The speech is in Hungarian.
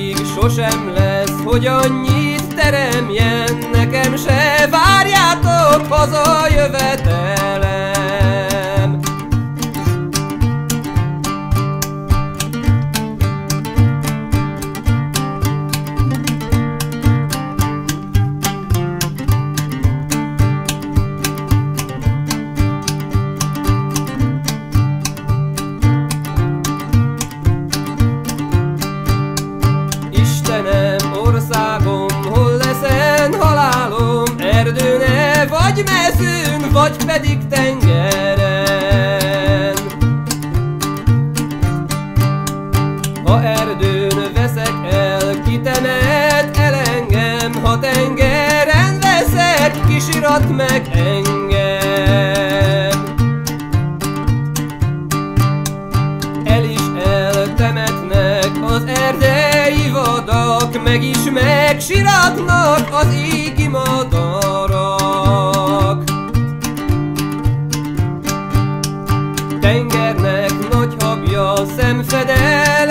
Még sosem lesz, hogy annyit teremjen, nekem se várjátok! Vagy mezőn, vagy pedig tengeren. Ha erdőn veszek el, kitemet el engem, ha tengeren veszek, kisirat meg engem. El is eltemetnek az erdei vadak, meg is megsiratnak az égi madarak. Tengernek nagy habja, szemfedel